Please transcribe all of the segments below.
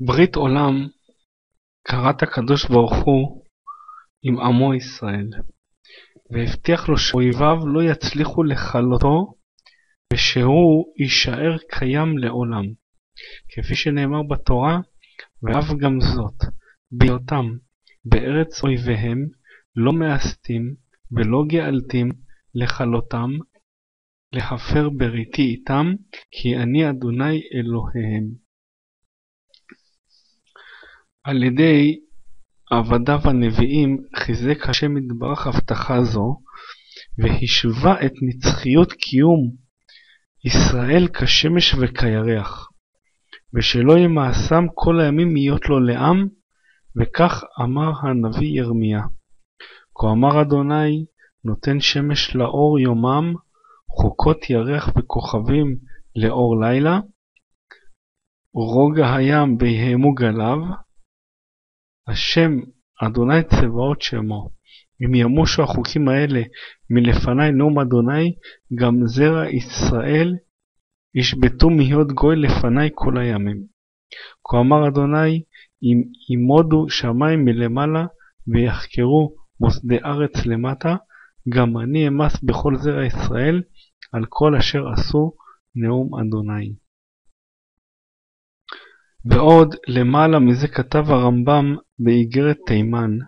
ברית עולם כרת הקדוש ברוך הוא עם עמו ישראל, והבטיח לו שאויביו לא יצליחו לכלותו ושהוא יישאר קיים לעולם, כפי שנאמר בתורה, ואף גם זאת, בהיותם בארץ אויביהם, לא מאסתים ולא גאלתים לכלותם, להפר בריתי איתם, כי אני אדוני אלוהיהם. על ידי עבדיו הנביאים חיזק השם יתברך הבטחה זו, והשווה את נצחיות קיום ישראל כשמש וכירח, ושלא ימאסם כל הימים להיות לו לעם, וכך אמר הנביא ירמיה. כה אמר אדוני, נותן שמש לאור יומם, חוקות ירח וכוכבים לאור לילה, רוגע הים ביהמו גליו, השם אדוני צבאות שמו. אם ימושו החוקים האלה מלפני נאום אדוני, גם זרע ישראל ישבתו מהיות גוי לפני כל הימים. כה אמר אדוני, אם ימודו שמים מלמעלה ויחקרו מוסדי ארץ למטה, גם אני אמס בכל זרע ישראל על כל אשר עשו נאום אדוני. ועוד למעלה מזה כתב הרמב"ם באיגרת תימן,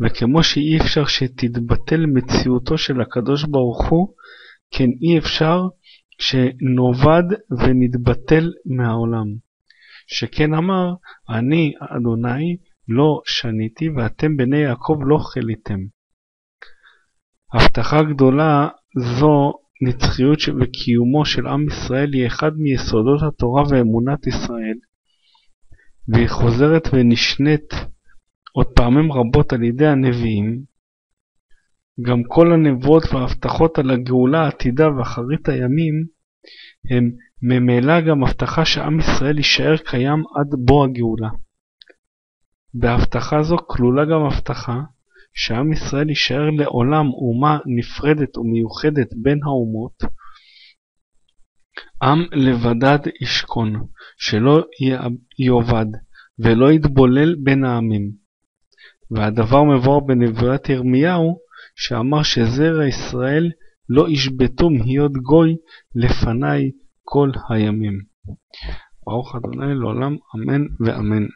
וכמו שאי אפשר שתתבטל מציאותו של הקדוש ברוך הוא, כן אי אפשר שנאבד ונתבטל מהעולם. שכן אמר, אני אדוני לא שניתי ואתם בני יעקב לא חליתם. הבטחה גדולה זו נצחיות וקיומו של עם ישראל היא אחד מיסודות התורה ואמונת ישראל, והיא חוזרת ונשנית עוד פעמים רבות על ידי הנביאים, גם כל הנבואות וההבטחות על הגאולה העתידה ואחרית הימים הם ממילא גם הבטחה שעם ישראל יישאר קיים עד בוא הגאולה. בהבטחה זו כלולה גם הבטחה שעם ישראל יישאר לעולם אומה נפרדת ומיוחדת בין האומות, עם לבדד ישכון, שלא יאבד, ולא יתבולל בין העמים. והדבר מבואר בנבואת ירמיהו, שאמר שזרע ישראל לא ישבתו מהיות גוי לפניי כל הימים. ברוך ה' לעולם אמן ואמן.